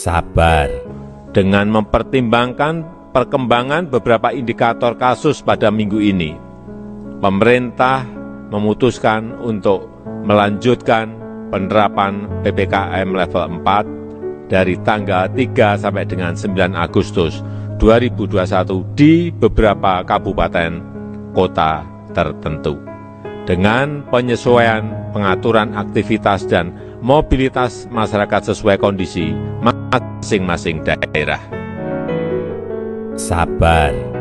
sabar. Dengan mempertimbangkan perkembangan beberapa indikator kasus pada minggu ini, pemerintah memutuskan untuk melanjutkan penerapan PPKM level 4 dari tanggal 3 sampai dengan 9 Agustus 2021 di beberapa kabupaten kota tertentu. Dengan penyesuaian pengaturan aktivitas dan mobilitas masyarakat sesuai kondisi masing-masing daerah. Sabar.